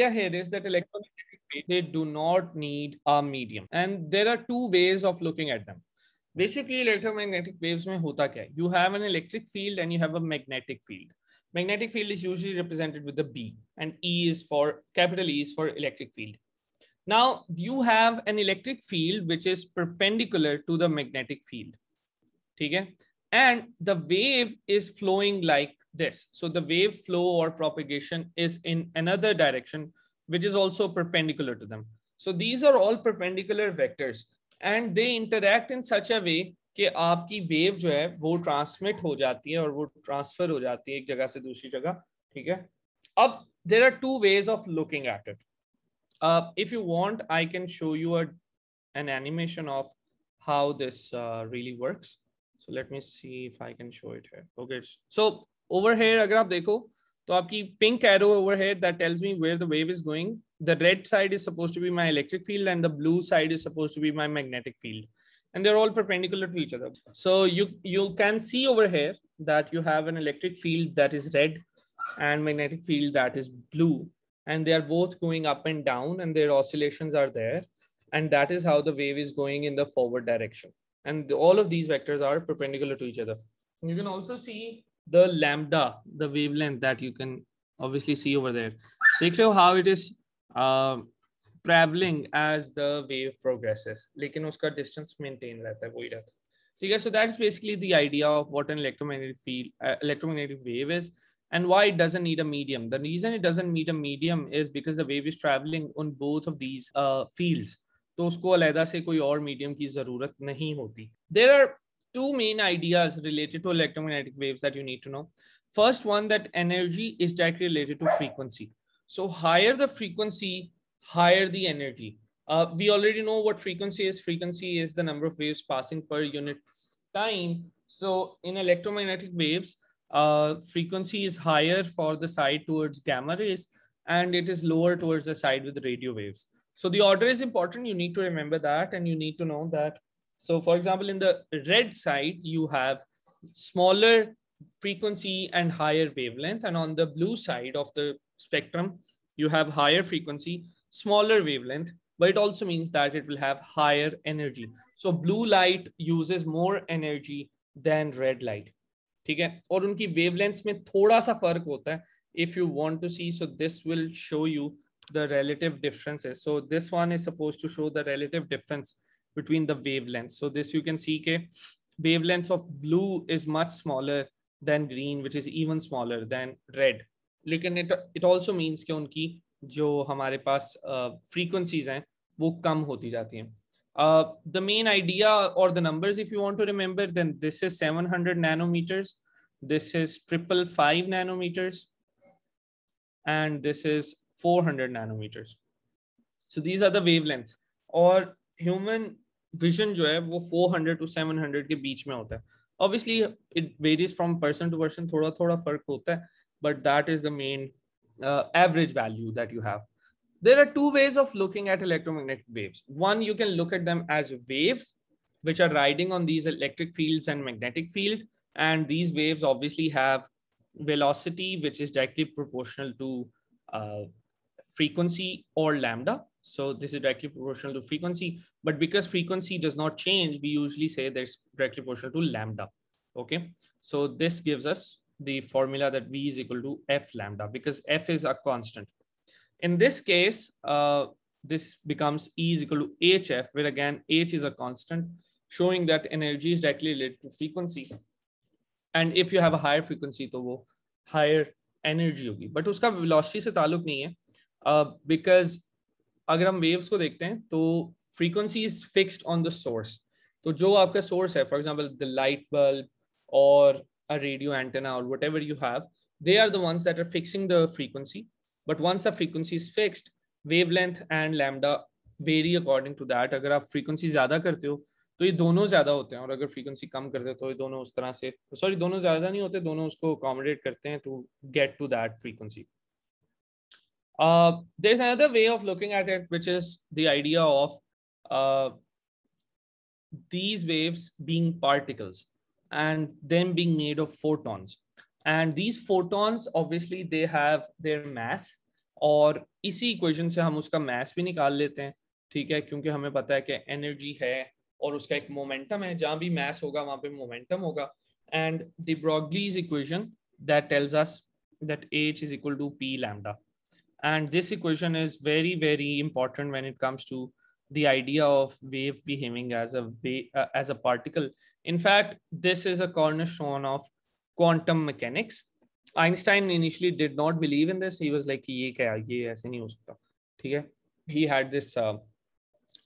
idea here is that electromagnetic waves, they do not need a medium. And there are two ways of looking at them. Basically, electromagnetic waves mein hota kya? You have an electric field and you have a magnetic field. Magnetic field is usually represented with the B and E is for capital E is for electric field. Now you have an electric field which is perpendicular to the magnetic field. Okay? And the wave is flowing like this. So the wave flow or propagation is in another direction, which is also perpendicular to them. So these are all perpendicular vectors and they interact in such a way कि आपकी wave जो है वो transmit हो जाती है और वो ट्रांसफर हो जाती है एक जगह से दूसरी जगह ठीक है अब there are two ways of looking at it if you want I can show you an animation of how this uh, really works so let me see if i can show it here okay so over here agar aap dekho to aapki pink arrow over here that tells me where the wave is going the red side is supposed to be my electric field and the blue side is supposed to be my magnetic field and they're all perpendicular to each other. So you, you can see over here that you have an electric field that is red and magnetic field that is blue. And they are both going up and down and their oscillations are there. And that is how the wave is going in the forward direction. And all of these vectors are perpendicular to each other. You can also see the lambda, the wavelength that you can obviously see over there. Take how it is uh, traveling as the wave progresses लेकिन उसका distance maintain रहता है वही रहता है ठीक है so that's basically the idea of what an electromagnetic field uh, electromagnetic wave is and why it doesn't need a medium the reason it doesn't need a medium is because the wave is traveling on both of these uh, fields तो उसको अलहदा से कोई और medium की जरूरत नहीं होती there are two main ideas related to electromagnetic waves that you need to know first one that energy is directly related to frequency so higher the frequency higher the energy. Uh, we already know what frequency is. Frequency is the number of waves passing per unit time. So in electromagnetic waves, uh, frequency is higher for the side towards gamma rays, and it is lower towards the side with radio waves. So the order is important. You need to remember that, and you need to know that. So for example, in the red side, you have smaller frequency and higher wavelength. And on the blue side of the spectrum, you have higher frequency smaller wavelength, but it also means that it will have higher energy. So blue light uses more energy than red light. ठीक है और उनकी wavelengths में थोड़ा सा फर्क होता है if you want to see so this will show you the relative differences so this one is supposed to show the relative difference between the wavelengths so this you can see ke wavelengths of blue is much smaller than green which is even smaller than red लेकिन it it also means कि उनकी जो हमारे पास frequencies हैं वो कम होती जाती हैं द मेन आइडिया और the numbers if you want to remember then this is 700 nanometres this is triple five nanometers and this is 400 nanometers so these are the wavelengths और human vision जो है वो 400 to 700 के बीच में होता है obviously it varies from person to person थोड़ा थोड़ा फर्क होता है but that is the main uh, average value that you have. There are two ways of looking at electromagnetic waves. One, you can look at them as waves, which are riding on these electric fields and magnetic field. And these waves obviously have velocity, which is directly proportional to uh, frequency or lambda. So this is directly proportional to frequency, but because frequency does not change, we usually say there's directly proportional to lambda. Okay, so this gives us the formula that V is equal to F lambda because F is a constant. In this case, uh, this becomes E is equal to HF, where again, H is a constant, showing that energy is directly related to frequency. And if you have a higher frequency, तो वो higher energy होगी. But उसका velocity से ताल्लुक नहीं है, uh, because अगर हम वेव्स को देखते हैं तो frequency is fixed on the source तो जो आपका सोर्स है for example the light bulb और अ रेडियो एंटेना और whatever you have they are the ones that are fixing the frequency but once the frequency is fixed wavelength and lambda vary according to that अगर आप frequency ज़्यादा करते हो तो ये दोनों ज़्यादा होते हैं। और अगर फ्रीक्वेंसी कम करते हो तो ये दोनों उस तरह से सॉरी दोनों ज़्यादा नहीं होते, दोनों उसको अकोमोडेट करते हैं to get to that frequency Uh, there's another way of looking at it, which is the idea of uh, these waves being particles and them being made of photons. And these photons, obviously, they have their mass और इसी equation से हम उसका math भी निकाल लेते हैं ठीक है क्योंकि हमें पता है कि एनर्जी है और उसका एक मोमेंटम है जहाँ भी मैथ होगा वहाँ पे मोमेंटम होगा and de Broglie's equation that tells us that h is equal to p lambda and this equation is very very important when it comes to the idea of wave behaving as a wave, uh, as a particle in fact this is a cornerstone of quantum mechanics Einstein initially did not believe in this. He was like, ये क्या ये ऐसे नहीं हो सकता ठीक है He had this uh,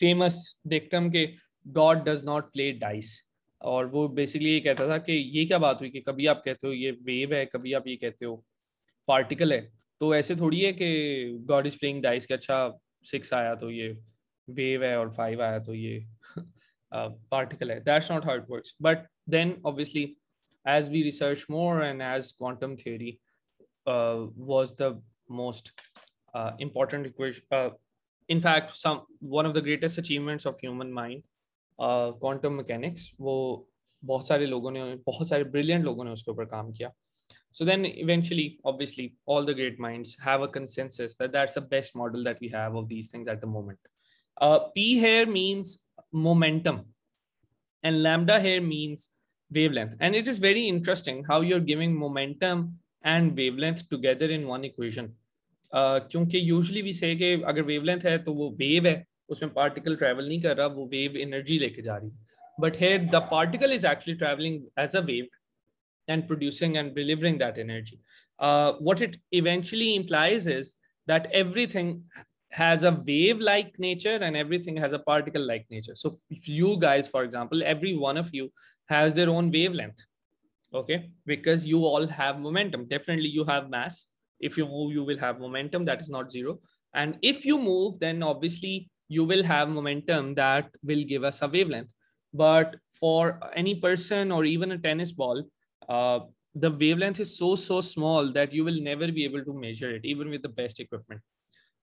famous dictum कि God does not play dice. और वो बेसिकली ये कहता था कि ये क्या बात हुई कि कभी आप कहते हो ये वेव है कभी आप ये कहते हो पार्टिकल है तो ऐसे थोड़ी है कि गॉड इज़ प्लेइंग डाइस के अच्छा सिक्स आया तो ये वेव है और फाइव आया तो ये uh, पार्टिकल है। That's not hard work but then obviously as we research more and as quantum theory was the most important equation in fact some one of the greatest achievements of human mind quantum mechanics वो बहुत सारे लोगों ने, बहुत सारे brilliant लोगों ने उसके ऊपर काम किया। so then eventually obviously all the great minds have a consensus that that's the best model that we have of these things at the moment uh, p here means momentum and lambda here means wavelength. And it is very interesting how you're giving momentum and wavelength together in one equation. Uh, क्योंकि usually भी से कि अगर wavelength है तो वो wave है उसमें पार्टिकल ट्रैवल नहीं कर रहा वो वेव एनर्जी लेके जा रही but here the particle is actually travelling as a wave and producing and delivering that energy. Uh, what it eventually implies is that everything has a wave like nature and everything has a particle like nature. So, if you guys, for example, every one of you has their own wavelength, okay? Because you all have momentum. Definitely, you have mass. If you move, you will have momentum that is not zero. And if you move, then obviously you will have momentum that will give us a wavelength. But for any person or even a tennis ball, uh, the wavelength is so, so small that you will never be able to measure it, even with the best equipment.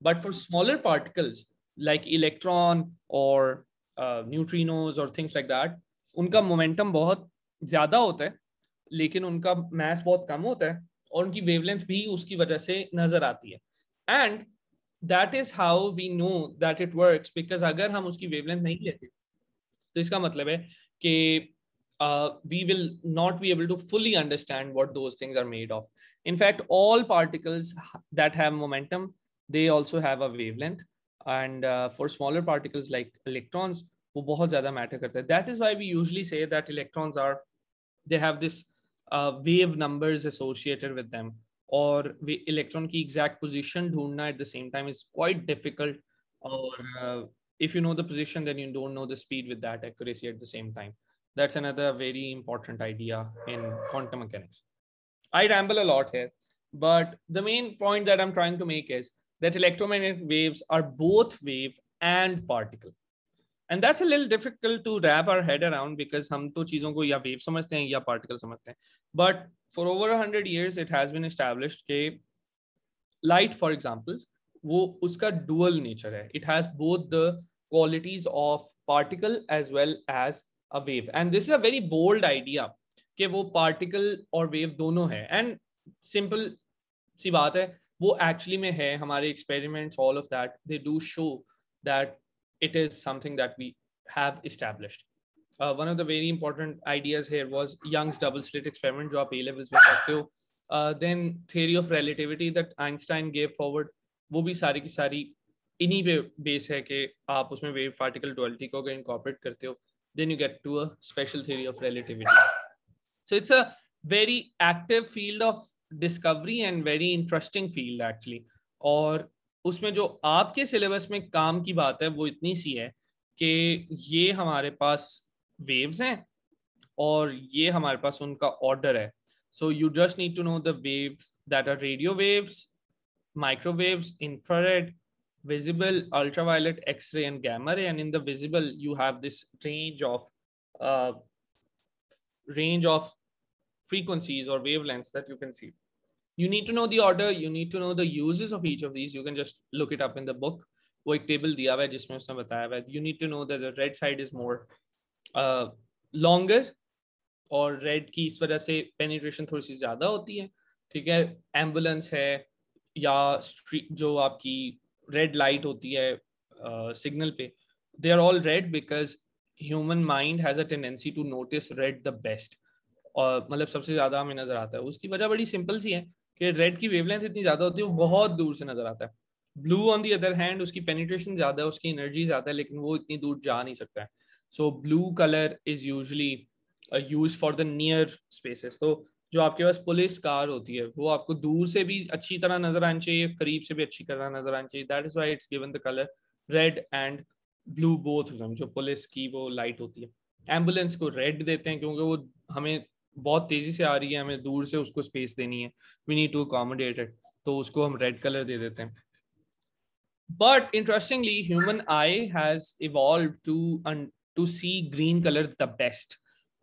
But for smaller particles like electron or uh, neutrinos or things like that, उनका momentum बहुत ज़्यादा होता है लेकिन उनका mess बहुत कम होता है और उनकी वेवलेंथ भी उसकी वजह से नज़र आती है and that is how we know that it works because अगर हम उसकी वेवलेंथ नहीं लेते तो इसका मतलब है कि we will not be able to fully understand what those things are made of in fact all particles that have momentum they also have a wavelength and uh, for smaller particles like electrons वो बहुत ज्यादा matter करता है that is why we usually say that electrons are they have this wave numbers associated with them और electron की exact position ढूंढना at the same time is quite difficult और if you know the position then you don't know the speed with that accuracy at the same time that's another very important idea in quantum mechanics i ramble a lot here but the main point that i'm trying to make is that electromagnetic waves are both wave and particle and that's a little difficult to rap our head around because हम तो चीज़ों को या wave समझते हैं या particle समझते हैं but for over hundred years it has been established के लाइट फॉर एग्जाम्पल्स वो उसका डुअल नेचर है it has both the qualities of particle as well as a wave and this is a very bold idea कि वो particle और wave दोनों है and simple सी बात है वो एक्चुअली में है हमारे experiments all of that they do show that it is something that we have established. Uh, one of the very important ideas here was Young's double slit experiment, आप A levels में करते हो. Uh, then theory of relativity that Einstein gave forward, वो भी सारी की सारी इन्हीं पे बेस है कि आप उसमें वेव पार्टिकल डुअलिटी को अगर इनकॉर्पोरेट करते हो then you get to a special theory of relativity. So it's a very active field of discovery and very interesting field actually. और उसमें जो आपके सिलेबस में काम की बात है वो इतनी सी है कि ये हमारे पास वेव्स हैं और ये हमारे पास उनका ऑर्डर है so you just need to know the waves that are radio waves microwaves infrared visible ultraviolet x-ray and gamma ray and in the visible you have this range of uh, range of frequencies or wavelengths that you can see you need to know the order you need to know the uses of each of these you can just look it up in the book वो एक table दिया हुआ है जिसमें उसने बताया हुआ है you need to know that the red side is more longer और रेड की इस वजह से पेनिट्रेशन थोड़ी सी ज्यादा होती है ठीक है एम्बुलेंस है या स्ट्रीट जो आपकी रेड लाइट होती है सिग्नल uh, पे। They are all red because human mind has a tendency to notice red the best और मतलब सबसे ज़्यादा हमें नज़र आता है। उसकी वजह बड़ी सिंपल सी है कि रेड की वेवलेंथ इतनी ज़्यादा होती है वो बहुत दूर से नज़र आता है। Blue on the other hand उसकी पेनिट्रेशन ज़्यादा है उसकी एनर्जी ज़्यादा है लेकिन वो इतनी दूर जा नहीं सकता है। So blue colour is usually use for the near spaces तो जो आपके पास पुलिस कार होती है, वो आपको दूर से भी अच्छी तरह नज़र आनी चाहिए, करीब से भी अच्छी तरह नज़र आनी चाहिए। That is why it's given the colour red and blue both जो पुलिस की वो लाइट होती है। एंबुलेंस को रेड देते हैं क्योंकि वो हमें बहुत तेज़ी से आ रही है, हमें दूर से उसको स्पेस देनी है। We need to accommodate it तो उसको हम रेड कलर दे देते हैं। But interestingly, human eye has evolved to to see green color the best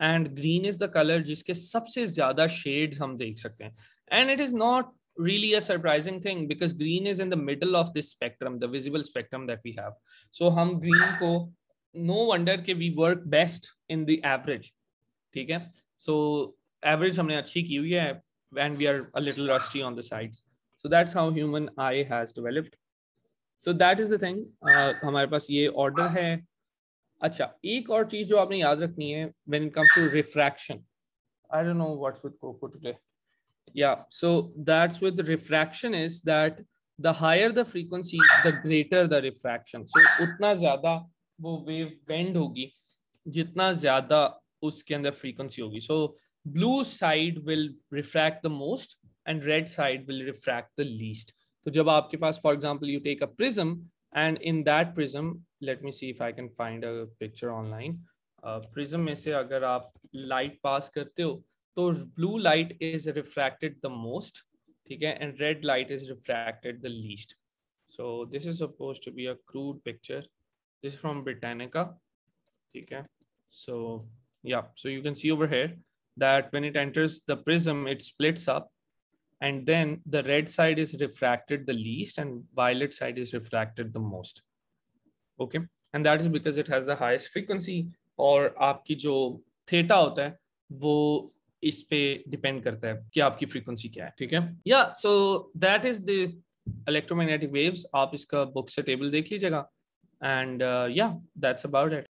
and green is the color जिसके सबसे ज़्यादा shades हम देख सकते हैं and it is not really a surprising thing because green is in the middle of this spectrum the visible spectrum that we have so हम green को no wonder कि we work best in the average ठीक है so average हमने अच्छी की हुई है and we are a little rusty on the sides so that's how human eye has developed so that is the thing uh, हमारे पास ये order है अच्छा एक और चीज़ जो आपने याद रखनी है when it comes to refraction I don't know what's with coco today या so that's with refraction is that the higher the frequency the greater the refraction so उतना ज़्यादा वो वेव बेंड होगी, जितना ज़्यादा उसके अंदर फ्रीक्वेंसी होगी. So blue side will refract the most and red side will refract the least तो जब आपके पास for example you take a prism and in that prism let me see if I can find a picture online uh, prism में से अगर आप light pass करते हो तो blue light is refracted the most ठीक है and red light is refracted the least so this is supposed to be a crude picture this is from Britannica ठीक है so yeah so you can see over here that when it enters the prism it splits up and then the red side is refracted the least and violet side is refracted the most okay and that is because it has the highest frequency और आपकी जो theta होता है वो इस पे depend करता है कि आपकी फ्रीक्वेंसी क्या है ठीक है या so that is the electromagnetic waves आप इसका बुक से टेबल देख लीजिएगा एंड या दैट्स अबाउट इट